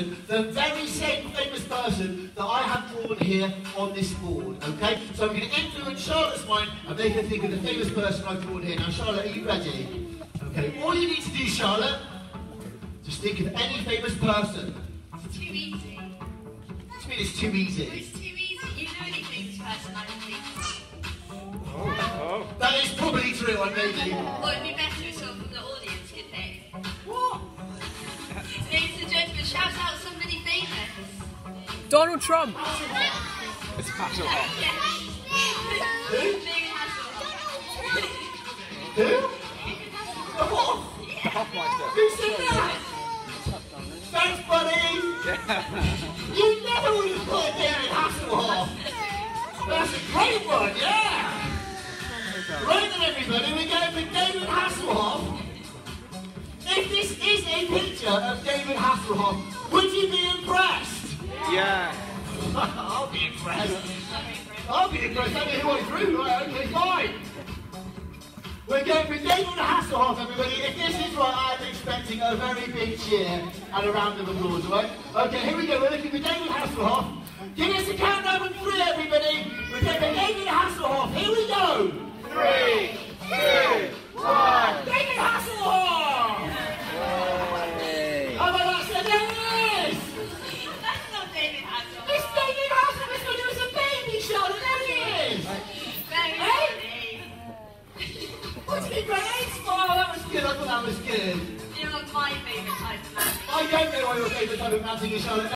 person, the very same famous person that I have drawn here on this board, okay? So I'm going to influence Charlotte's mind and make her think of the famous person I've drawn here. Now, Charlotte, are you ready? Okay, all you need to do, Charlotte, just think of any famous person. It's too easy. What do you mean it's too easy? It's too easy. You know any famous person I can think oh, oh. That is probably true, I maybe. of? Or it'd be better Donald Trump. It's Hasselhoff. David Hasselhoff. Who? Oh, Hoffmeister. who said that? Thanks, buddy! You never would have put David Hasselhoff! That's a great one, yeah! Right then, everybody, we're going for David Hasselhoff. If this is a picture of David Hasselhoff, would you be impressed? Yeah. I'll be impressed. I'll be impressed. I drew. Right, okay, fine. We're going for David Hasselhoff, everybody. If this is right, I'm expecting a very big cheer and a round of applause, all right? Okay, here we go. We're looking for David Hasselhoff. Give us a countdown of three, everybody. We're going for David Hasselhoff. Here we go. Three, that was good. You know what my favourite type of man I don't know what your favourite type of mounting is, Charlotte.